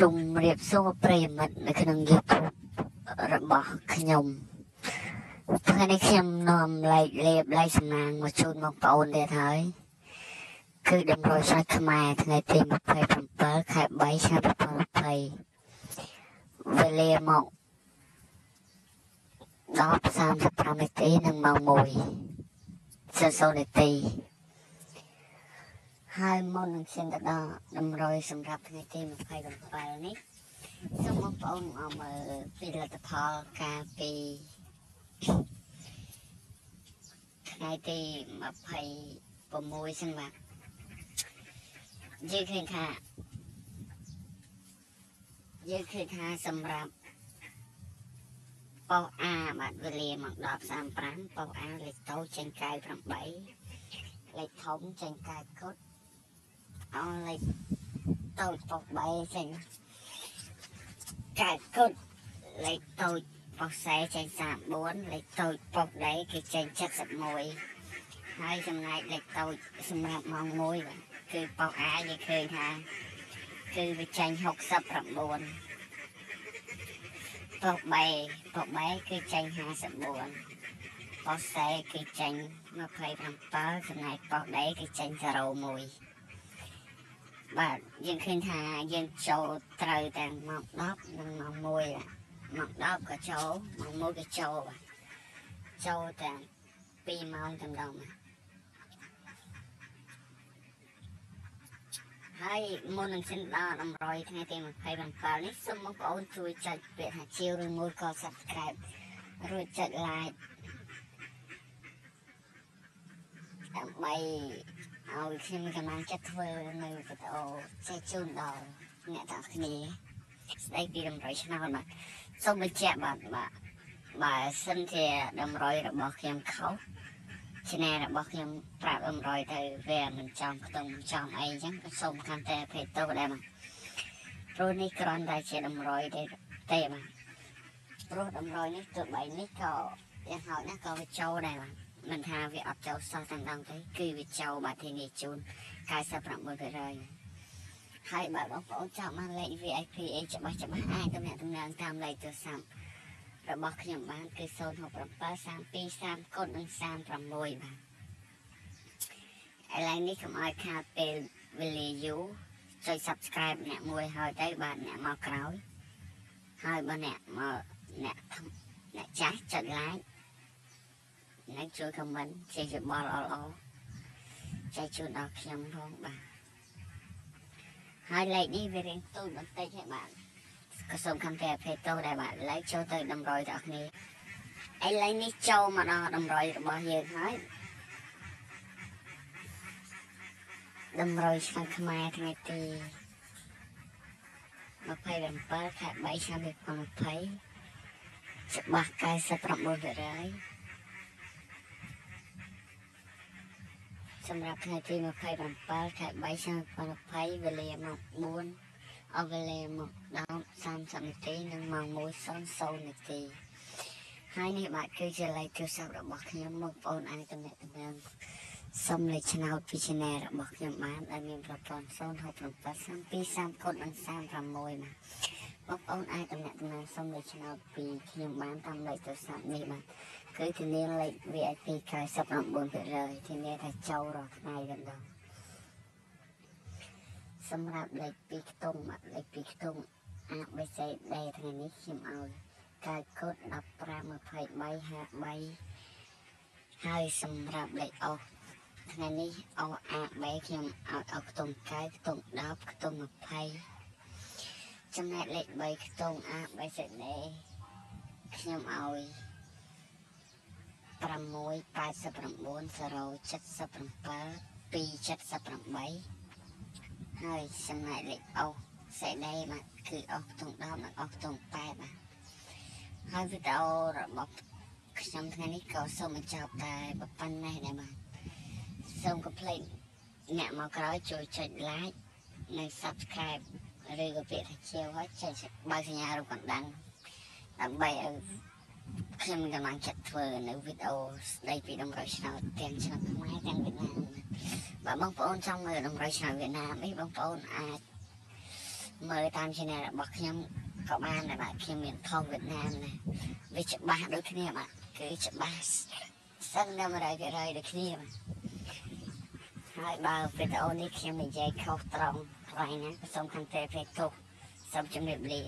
ជម្រាបសួរប្រិយមិត្តនៅក្នុង YouTube របស់ខ្ញុំថ្ងៃនេះខ្ញុំនាំលេខលេបលេខសំណាងមកជូនបងប្អូនទៀតហើយគឺតម្រុយសាច់ខ្មែរថ្ងៃទី27ខែ3ឆ្នាំ2020វេលាមក10:35នាទីនិងម៉ោង1សិនសូននាទី ហើយមុននឹងឈានទៅដល់តម្រុយសម្រាប់ថ្ងៃទី27នេះសូមបងប្អូនមកមើលពីលទ្ធផលការពីថ្ងៃទី26សិនបាទយើងឃើញថាយើងឃើញថាសម្រាប់ប៉ុស A បាទវេលាមក10:35ប៉ុស A លេខតូចចេញ98លេខធំចេញ9គុត អស់លេខតូចប៉ុស3ចេញកើតគុតលេខតូចប៉ុសខ្សែចេញ34លេខតូចប៉ុសដៃគេចេញ71ហើយចំណែកលេខតូចសម្រាប់ម៉ោង1បាទគឺប៉ុសអាយើងឃើញថាគឺវាចេញ69ប៉ុស3ប៉ុស3គឺចេញ54ប៉ុសខ្សែគឺចេញ27ចំណែកប៉ុសដៃគឺចេញ01 បាទយើងឃើញថាយើងចូលត្រូវទាំងម៉ោង10និងម៉ោង1ម៉ោង10ក៏ចូលម៉ោង1ក៏ចូលបាទចូលទាំង2ម៉ោងតែម្ដងបាទហើយមុននឹងឈានដល់តម្រុយថ្ងៃទី27នេះសូមបងប្អូនជួយចុចពាក្យថាជាវឬមួយក៏ Subscribe រួចចុច Like ដើម្បីឲ្យខ្ញុំមានកម្លាំងចិត្តធ្វើនៅវីដេអូ ចែកជូនដល់អ្នកទាំងគ្នាស្ដីពីតម្រុយឆ្នោតបាទសូមបញ្ជាក់បាទបាទបើសិនជាតម្រុយរបស់ខ្ញុំខុសឆ្នេររបស់ខ្ញុំប្រាប់តម្រុយទៅវាមិនចំខ្ទង់ចំអីអញ្ចឹងក៏សូមកាន់តែភេទទៅដែរបាទព្រោះនេះគ្រាន់តែជាតម្រុយទេទេបាទព្រោះតម្រុយនេះទោះបីនេះក៏យ៉ាងហោចណាស់ក៏វាចូលដែរបាទមិនថាវាអត់ចូលសោះទាំងដងទេគឺវាចូលបាទទីនេះជូន99% ហើយបើបងប្អូនចង់បានលេខ VIP អីច្បាស់ច្បាស់អាចទំនាក់ទំនងតាមលេខទូរស័ព្ទរបស់ខ្ញុំបានគឺ0673230កូដនិង36បាទឥឡូវនេះកុំឲ្យខាតពេលវេលាយូរចុច Subscribe អ្នកមួយហើយទៅបាទអ្នកមកក្រោយហើយបើអ្នកមកអ្នកអ្នកចាស់ចុច like អ្នកជួយ comment ជាយោបល់ល្អៗចែកជូនដល់ខ្ញុំផងបាទ ហើយលេខនេះវារៀងទូចបន្តិចហើយបាទក៏សូមខំតែភេទតោដែរបាទលេខចូលទៅតម្រុយដល់គ្នាឥឡូវនេះចូលមកដល់តម្រុយរបស់យើងហើយតម្រុយឆ្នាំខ្មែរថ្ងៃទី27ខែ3ឆ្នាំ2020ច្បាស់99% សម្រាប់ថ្ងៃទី27ខែ3ឆ្នាំ2020វេលាម៉ោង4អវេលាមកដល់30នាទីនិងម៉ោង1:00នាទីហើយនេះបាទគឺជាលេខទូរស័ព្ទរបស់ខ្ញុំបងប្អូនអាចទំនាក់ទំនងសុំលេខឆ្នោតពី Channel របស់ខ្ញុំបានដែលមានប្រព័ន្ធ067 3230កូដនិង36បាទ បងប្អូនអាចទំនាក់ទំនងសុំលេខឆ្នោតពីខ្ញុំបានតាមលេខទូរស័ព្ទនេះបាទគឺធានាលេខ VIP 99%ធានាថាចូលរាល់ថ្ងៃតែម្ដងសម្រាប់លេខ2ខ្ទង់លេខ2ខ្ទង់ ABC D ថ្ងៃនេះខ្ញុំឲ្យកាយកូដ15 23 53ហើយសម្រាប់លេខអុសថ្ងៃនេះអុស AB ខ្ញុំឲ្យអុសខ្ទង់9ខ្ទង់10ខ្ទង់20 ចំណែកលេខ3ខ្ទង់ ABC D ខ្ញុំឲ្យ689 077 278ហើយចំណែកលេខអុសសេដីបាទគឺអុសខ្ទង់10និងអុសខ្ទង់8បាទហើយវីដេអូរបស់ខ្ញុំថ្ងៃនេះក៏សូមបញ្ចប់តែប៉ុណ្ណេះដែរបាទសូមកុំភ្លេចអ្នកមកក្រោយជួយចុច like និង subscribe ឬក៏ពាក្យថាជាវហើយចេញបើសញ្ញារូបកណ្ដាលដើម្បីឲ្យខ្ញុំកំពុងចិត្តធ្វើនៅវីដេអូស្ដីពីតម្រូវឆ្នោតទាំងឆ្នាំខ្មែរទាំងវៀតណាមបើបងប្អូនចង់មើលតម្រូវឆ្នោតវៀតណាមនេះបងប្អូនអាចមើលតាម channel របស់ខ្ញុំក៏បានដែរបាទខ្ញុំមានថងវៀតណាមណាវាច្បាស់ដូចគ្នាបាទគឺច្បាស់សឹងតែ100%ដូចគ្នាបាទហើយបើវីដេអូនេះខ្ញុំនិយាយខុសត្រង់ ថ្វាយណាសូមខន្តីព្រះទោសសូមជំរាបលា